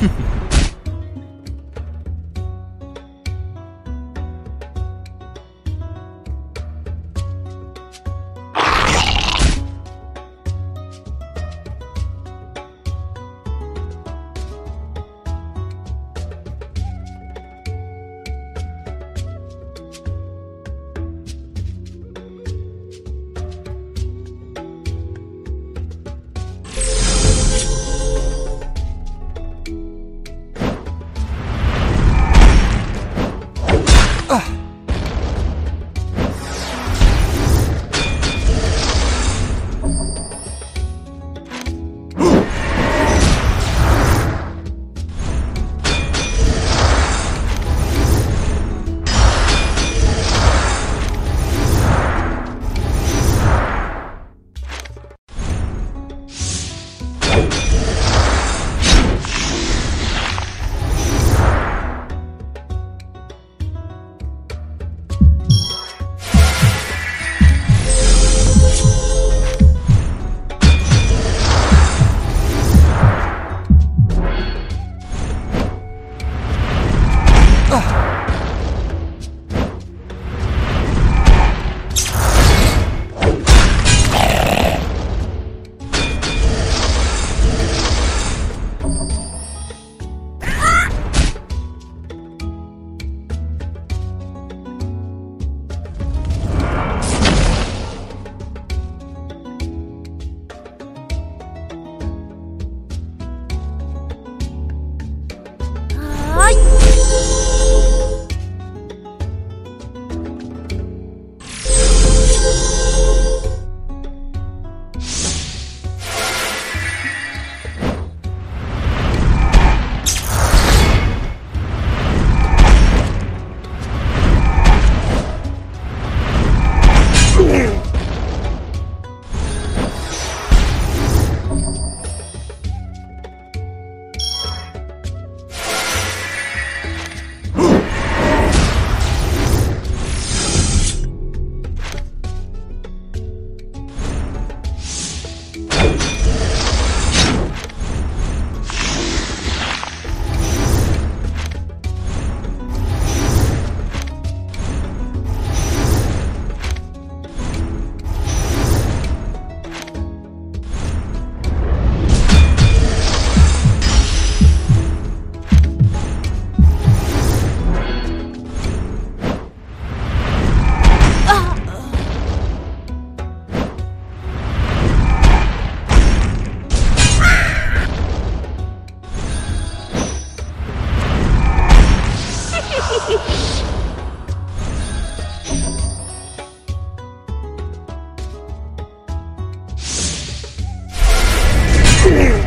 哼哼。Yeah.